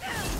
Yeah!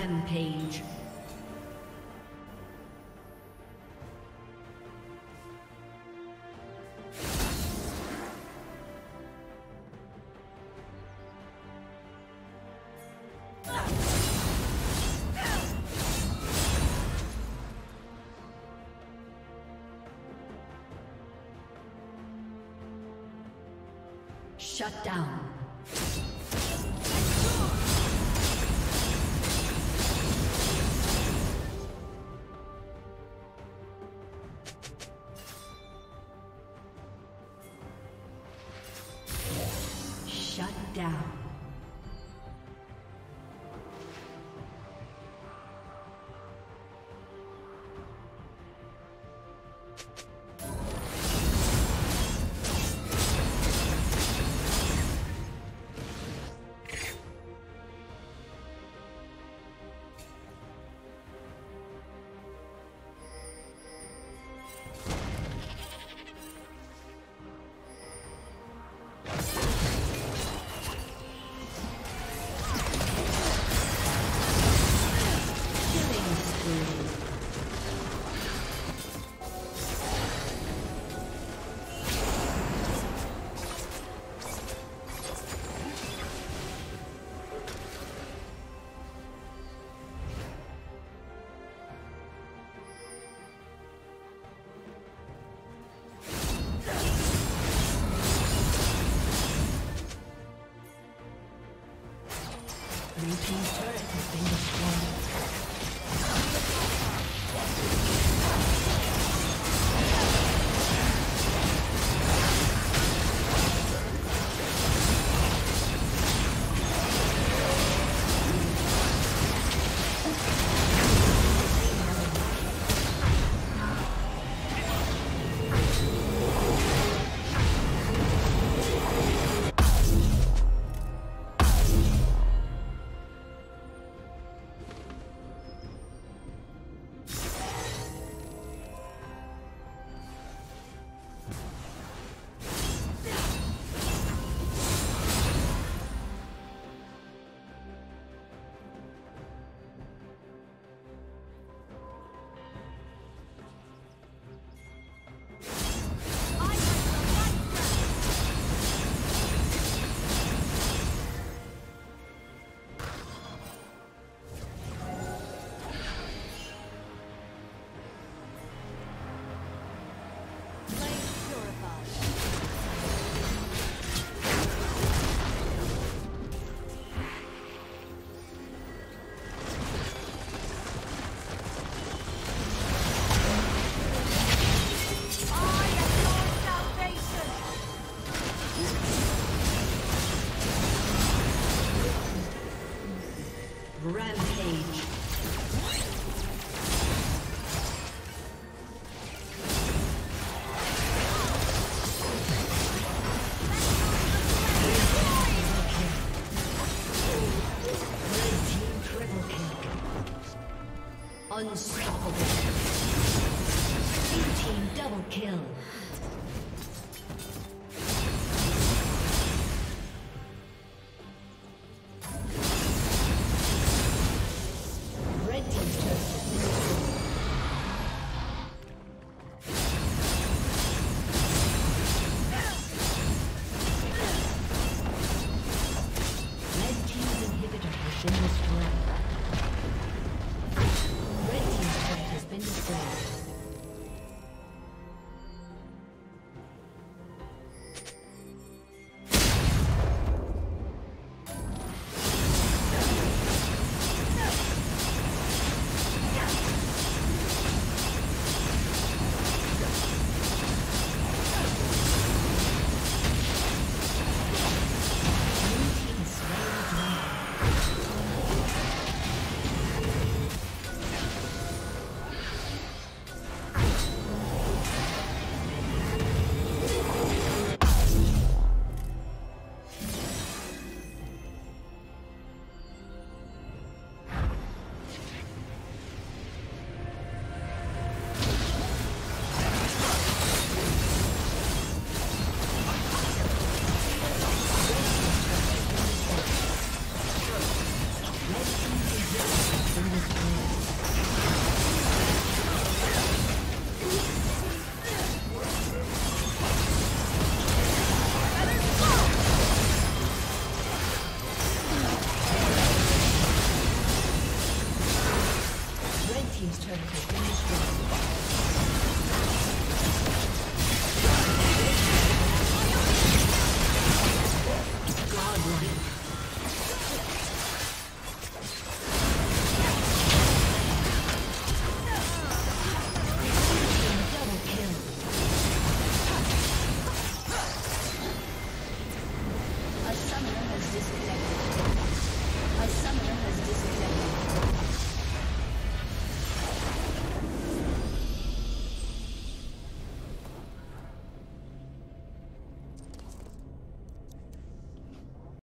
Rampage. Shut down.